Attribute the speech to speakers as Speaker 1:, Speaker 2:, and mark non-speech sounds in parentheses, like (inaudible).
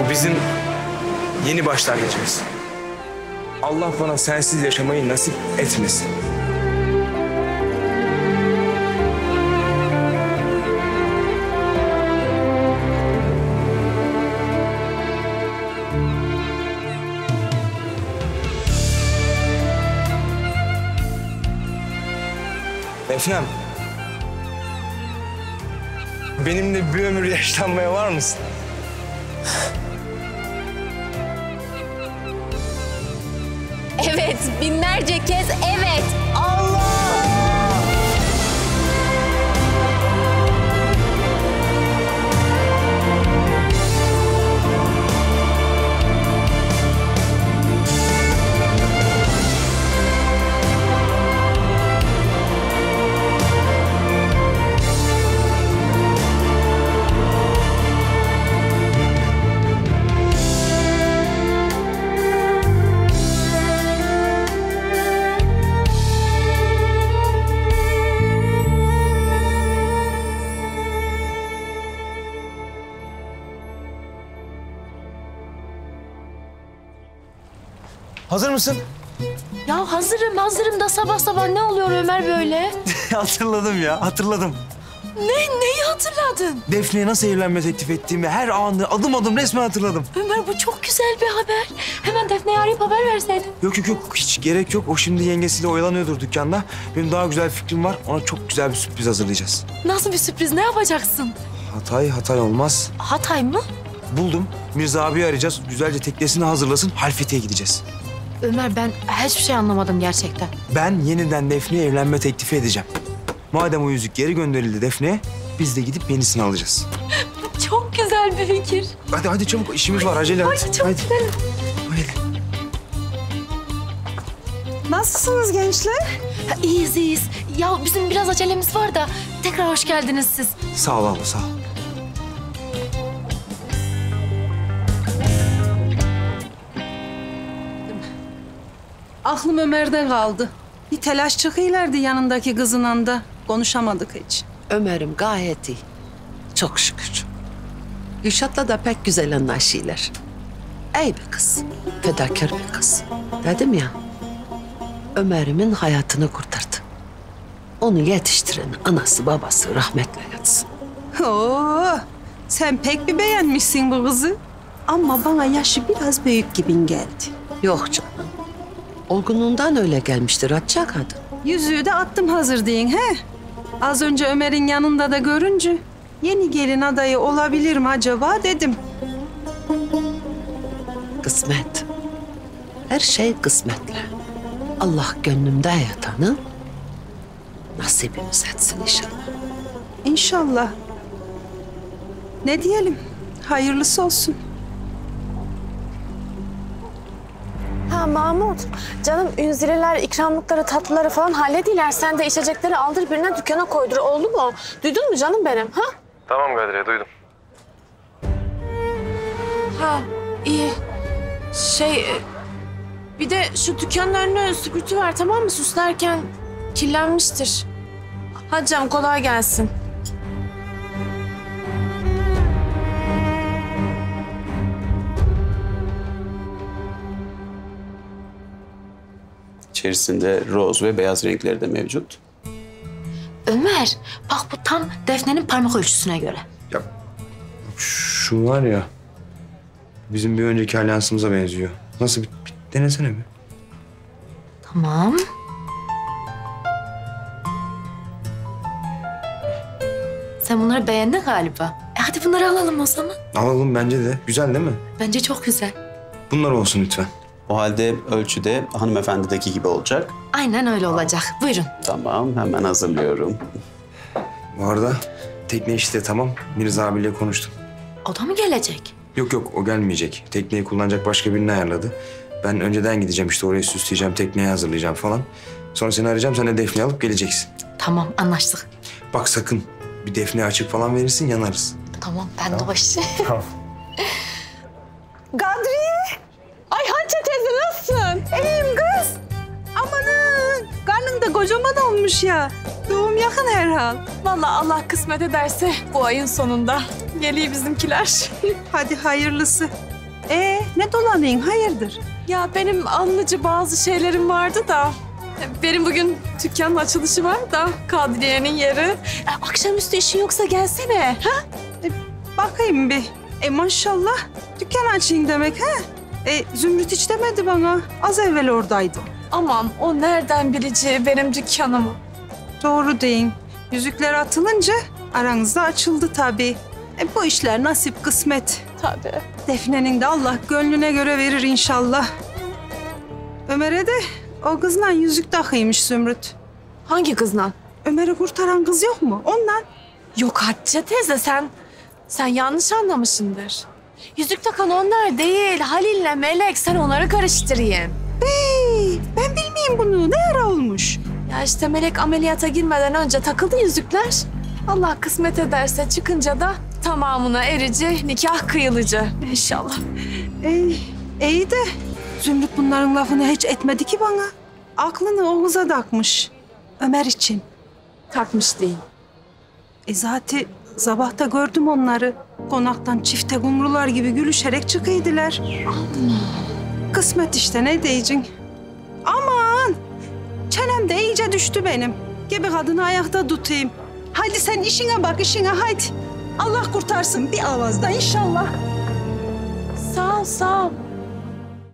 Speaker 1: Bu bizim yeni başlangıcımız. Allah bana sensiz yaşamayı nasip etmesin. Efendim. Benimle bir ömür yaşlanmaya var mısın?
Speaker 2: Evet, binlerce kez evet.
Speaker 1: Hazır mısın?
Speaker 2: Ya hazırım, hazırım da sabah sabah ne oluyor Ömer böyle? (laughs)
Speaker 1: hatırladım ya, hatırladım.
Speaker 2: Ne, neyi hatırladın?
Speaker 1: Defne'ye nasıl evlenme teklif ettiğimi her anı adım adım resmen hatırladım.
Speaker 2: Ömer bu çok güzel bir haber. Hemen Defne'ye arayıp haber verseydin.
Speaker 1: Yok yok yok hiç gerek yok. O şimdi yengesiyle oyalanıyordur dükkanda. Benim daha güzel bir fikrim var. Ona çok güzel bir sürpriz hazırlayacağız.
Speaker 2: Nasıl bir sürpriz, ne yapacaksın?
Speaker 1: Hatay Hatay olmaz.
Speaker 2: Hatay mı?
Speaker 1: Buldum. Mirza abiyi arayacağız. Güzelce teknesini hazırlasın. Halfeti'ye gideceğiz.
Speaker 2: Ömer ben hiçbir şey anlamadım gerçekten.
Speaker 1: Ben yeniden Defne'ye evlenme teklifi edeceğim. Madem o yüzük geri gönderildi Defne'ye, biz de gidip yenisini alacağız. (laughs)
Speaker 2: Çok güzel bir fikir.
Speaker 1: Hadi hadi çabuk işimiz var acele et.
Speaker 2: Hadi çok
Speaker 1: Hadi.
Speaker 2: güzel.
Speaker 1: Hadi.
Speaker 3: Nasılsınız gençler?
Speaker 2: Ha, iyiyiz iyiyiz. Ya bizim biraz acelemiz var da tekrar hoş geldiniz siz.
Speaker 1: Sağ ol abla sağ ol.
Speaker 3: Aklım Ömer'de kaldı. Bir telaş çıkıyorlardı yanındaki kızın anda. Konuşamadık hiç.
Speaker 4: Ömer'im gayet iyi. Çok şükür. Gülşat'la da pek güzel anlaşıyorlar. İyi bir kız. Fedakar bir kız. Dedim ya. Ömer'imin hayatını kurtardı. Onu yetiştiren anası babası rahmetle yatsın.
Speaker 3: Oo, sen pek bir beğenmişsin bu kızı. Ama bana yaşı biraz büyük gibin geldi.
Speaker 4: Yok canım. Olgunluğundan öyle gelmiştir Hatice kadın.
Speaker 3: Yüzüğü de attım hazır deyin he. Az önce Ömer'in yanında da görünce yeni gelin adayı olabilir mi acaba dedim.
Speaker 4: Kısmet. Her şey kısmetle. Allah gönlümde yatanı nasibimiz etsin inşallah.
Speaker 3: İnşallah. Ne diyelim? Hayırlısı olsun.
Speaker 5: Mahmut, canım ünzireler, ikramlıkları, tatlıları falan hallediler. Sen de içecekleri aldır birine dükkana koydur. Oldu mu? Duydun mu canım benim? Ha?
Speaker 6: Tamam Kadriye duydum.
Speaker 5: Ha, iyi. Şey, e, bir de şu dükkanın önüne süpürtü ver tamam mı? Süslerken kirlenmiştir. Hadi canım kolay gelsin.
Speaker 7: İçerisinde roz ve beyaz renkleri de mevcut.
Speaker 2: Ömer bak bu tam Defne'nin parmak ölçüsüne göre.
Speaker 1: Ya şu var ya, bizim bir önceki alyansımıza benziyor. Nasıl bir, bir denesene bir.
Speaker 2: Tamam. Sen bunları beğendin galiba. E hadi bunları alalım o zaman.
Speaker 1: Alalım bence de. Güzel değil mi?
Speaker 2: Bence çok güzel.
Speaker 1: Bunlar olsun lütfen.
Speaker 7: O halde ölçüde hanımefendideki gibi olacak.
Speaker 2: Aynen öyle olacak. Buyurun.
Speaker 7: Tamam, hemen hazırlıyorum.
Speaker 1: Bu arada tekne işte tamam. Mirza abiyle konuştum.
Speaker 2: O da mı gelecek?
Speaker 1: Yok yok o gelmeyecek. Tekneyi kullanacak başka birini ayarladı. Ben önceden gideceğim işte orayı süsleyeceğim, tekneyi hazırlayacağım falan. Sonra seni arayacağım, sen de Defne'yi alıp geleceksin.
Speaker 2: Tamam anlaştık.
Speaker 1: Bak sakın bir Defne açık falan verirsin yanarız.
Speaker 2: Tamam ben de baş.
Speaker 3: Kadriye! (laughs) kocaman olmuş ya. Doğum yakın herhal.
Speaker 5: Vallahi Allah kısmet ederse bu ayın sonunda. geliyor bizimkiler. (laughs)
Speaker 3: Hadi hayırlısı. Ee, ne dolanayım hayırdır?
Speaker 5: ya benim anlıcı bazı şeylerim vardı da. Benim bugün dükkanın açılışı var da Kadriye'nin yeri. E, akşamüstü işin yoksa gelsene. Ha?
Speaker 3: Bakayım bir. E maşallah dükkan açayım demek ha? E Zümrüt hiç demedi bana. Az evvel oradaydı.
Speaker 5: Aman o nereden bileceği benim dükkanımı.
Speaker 3: Doğru deyin. Yüzükler atılınca aranızda açıldı tabii. E, bu işler nasip kısmet.
Speaker 5: Tabii.
Speaker 3: Defne'nin de Allah gönlüne göre verir inşallah. Ömer'e de o kızla yüzük takıymış Zümrüt.
Speaker 5: Hangi kızla?
Speaker 3: Ömer'i kurtaran kız yok mu? Ondan.
Speaker 5: Yok Hatice teyze sen sen yanlış anlamışsındır. Yüzük takan onlar değil. Halil'le Melek sen onları karıştırayım.
Speaker 3: Hey, bilmeyeyim bunu. Ne ara olmuş?
Speaker 5: Ya işte Melek ameliyata girmeden önce takıldı yüzükler. Allah kısmet ederse çıkınca da tamamına erici nikah kıyılıcı inşallah.
Speaker 3: Ey, iyi de Zümrüt bunların lafını hiç etmedi ki bana. Aklını o kıza takmış. Ömer için.
Speaker 5: Takmış değil.
Speaker 3: E zaten sabah da gördüm onları. Konaktan çifte kumrular gibi gülüşerek çıkıydılar. Kısmet işte ne diyeceksin? İyice düştü benim. Gebe kadını ayakta tutayım. Hadi sen işine bak işine hadi. Allah kurtarsın bir avazda inşallah.
Speaker 5: Sağ ol sağ ol.